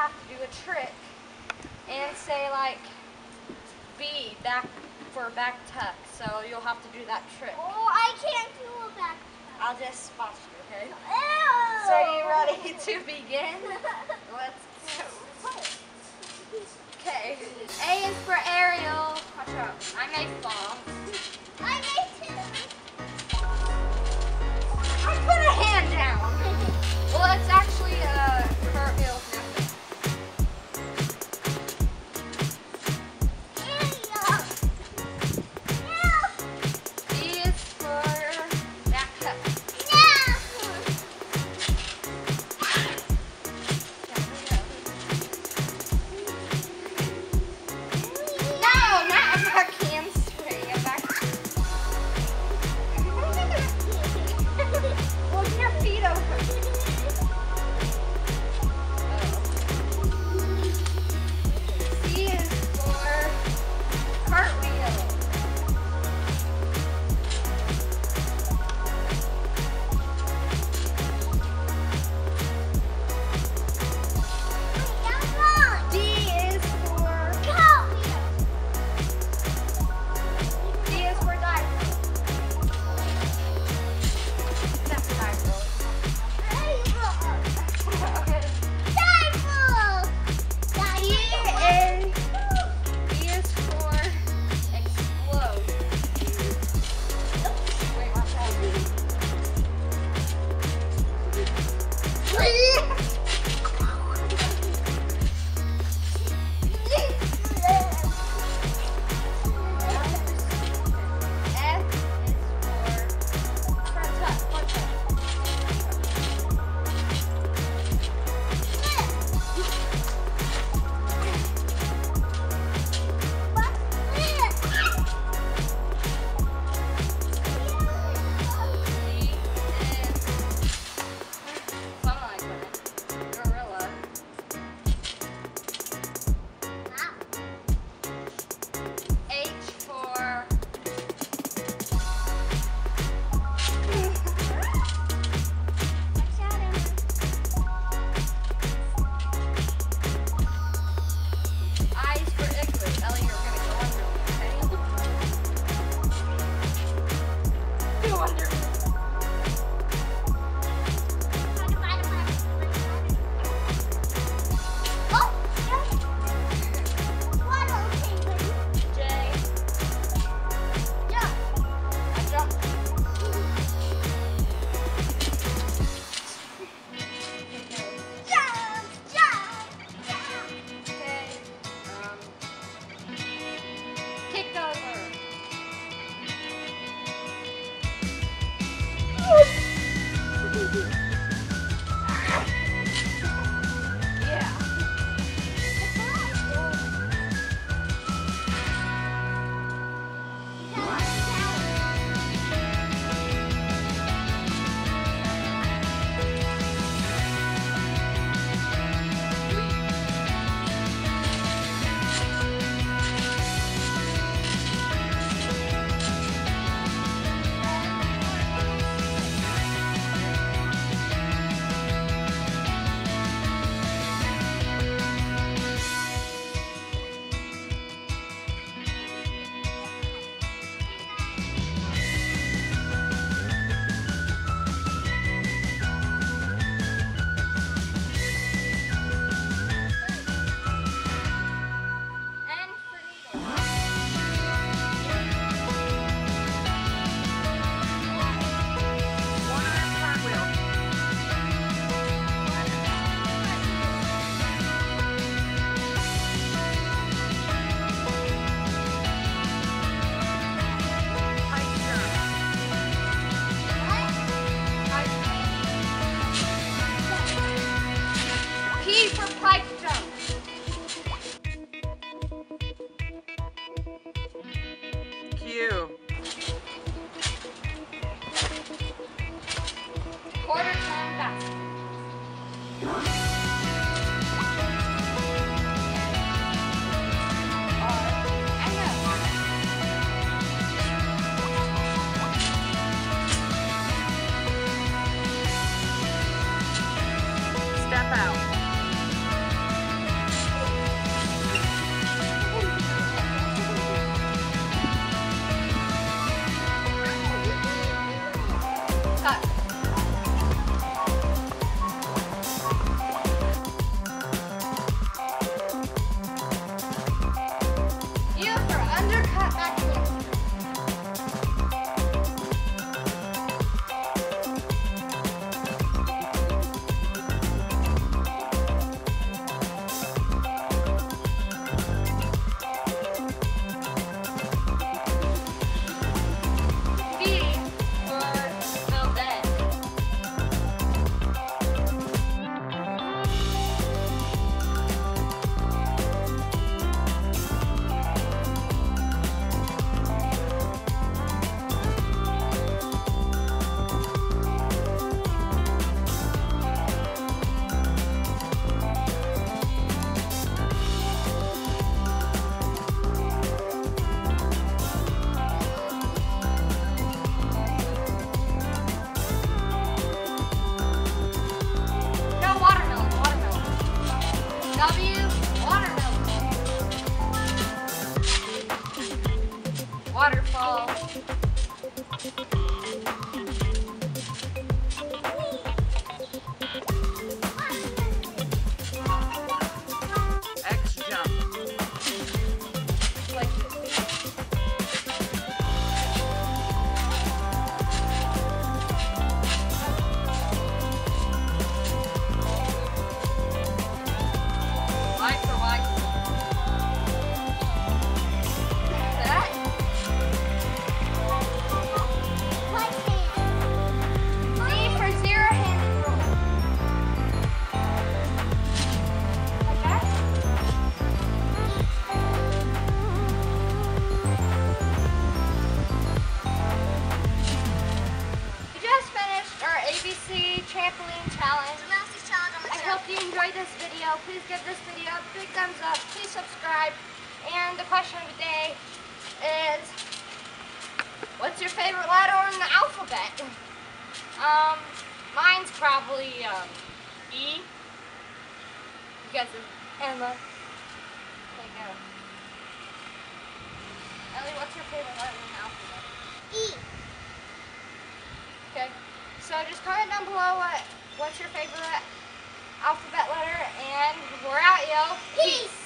have to do a trick and say like B back for back tuck. So you'll have to do that trick. Oh, I can't do a back tuck. I'll just spot you, okay? Ew. So are you ready to begin? Let's go. Okay. A is for aerial. Watch out. I may fall. Yeah. 啊。Waterfall. today is what's your favorite letter in the alphabet? Um, mine's probably um, E because of Emma. Ellie, what's your favorite letter in the alphabet? E. Okay, so just comment down below what, what's your favorite alphabet letter, and we're out, you. Peace. Peace.